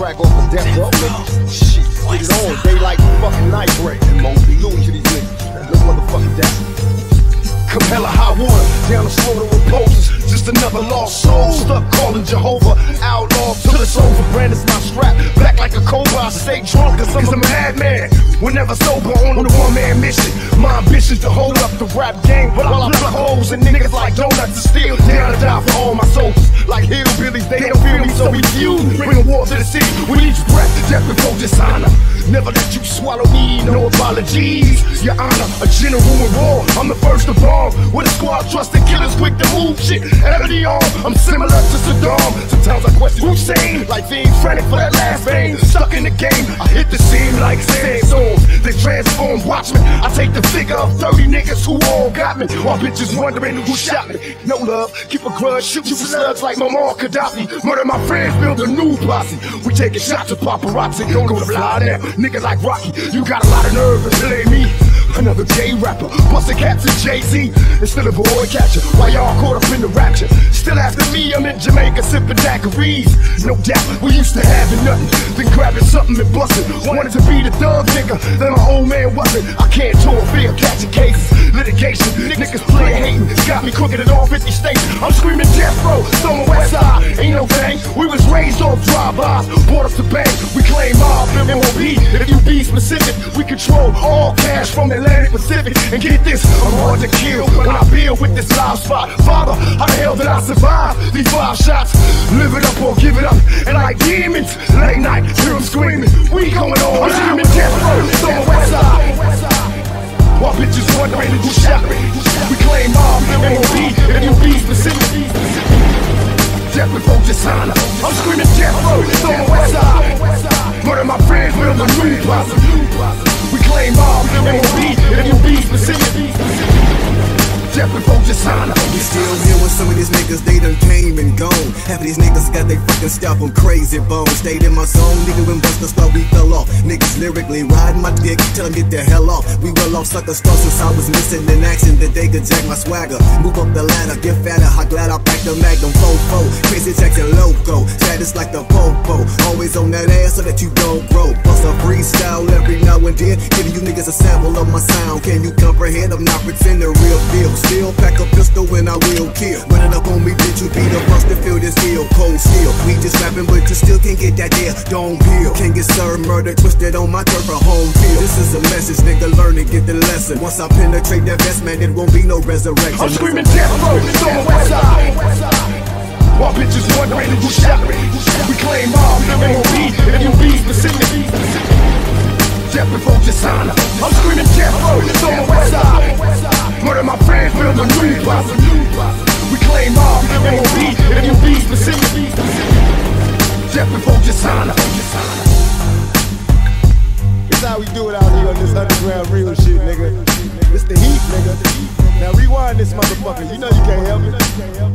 track off of Death Row, nigga. Get it on, day like fucking night break. Looting to these niggas. Little motherfucker down. Capella high water, down the slaughter to poses. Just another lost soul, stuck calling Jehovah. Outlaw stay drunk cause I'm a madman. Whenever sober on a one man mission. My ambition's to hold up the rap game while I plug holes and niggas like donuts and steel. Down to die for all my soldiers. Like hillbillies, they don't feel me, so we fuse. Bring war to the city with each breath, death before dishonor. Never let you swallow me, no apologies. Your honor, a general in war. I'm the first to bomb. With a squad trusted killers quick to move shit. Early on, I'm similar to Saddam. Sometimes I question Hussein, like being frantic for that last vein. Stuck in the game, I hit the scene like sandstorms. They transform, watch me. I take the figure of 30 niggas who all got me. While bitches wondering who shot me. No love, keep a grudge, shoot you for slugs like Muammar Gaddafi. Murder my friends, build a new posse. We taking shots of paparazzi, don't go to fly now. Nigga like Rocky, you got a lot of nerve to play me. Another gay rapper, busting cats and Jay-Z Instead of a boy catcher, why y'all caught up in the rapture? Still after me, I'm in Jamaica sipping daiquiris No doubt, we used to having nothing Grabbing something and busting. Wanted to be the thug nigga, then my old man wasn't. I can't tour fear, catching cases Litigation, niggas play hating Got me crooked in all 50 states. I'm screaming death row, throwing west side. Ain't no thing, we was raised off drive-bys bought up to bang, we claim mob, MOB If you be specific, we control all cash from the Atlantic Pacific. And get this, I'm hard to kill when I build with this live spot. Father, how the hell did I survive these five shots? Live it up or give it up. And like demons, late night, hear them screaming. We going on, I'm screaming death row, on the west side. While bitches wondering who shot me. We claim mob, MOB, if you be specific. Death before dishonor. I'm screaming death row, on the west side. Murder my friends, build a new. We claim all MOB, We still here with some of these niggas, they done came and gone. Half of these niggas got they fucking scalp on Krayzie Bone's. Stayed in my zone, nigga, when busters thought we fell off. Niggas lyrically riding my dick, tell them get the hell off. We well off sucker stars since I was missing in action. That they could jack my swagger. Move up the ladder, get fatter. How glad I packed the magnum fofo. Crazy Jackson loco, status like the popo. Always on that ass so that you don't grow. Plus a freestyle every now and then, giving you niggas a sample of my sound. Can you comprehend? I'm not pretending real deal. Still pack a pistol when I will kill. Running up on me, bitch, you be the first to feel this deal. Cold steel. We just rapping, but you still can't get that deal. Don't peel. Can't get served, murder twisted on my turf for home field. This is a message, nigga. Learn and get the lesson. Once I penetrate that vest, man, it won't be no resurrection. I'm screaming death row, on the west side. While bitches wondering who shot me. We claim mob, MOB, if you be specific. Death before dishonor. I'm screaming death row, on the west side. Murder my friends, build a new plaza. We claim all mob, MOB, if you be specific. Death before dishonor. This how we do it out here on this underground real shit, nigga. It's the heat, nigga. Now rewind this motherfucker. You know you can't help it.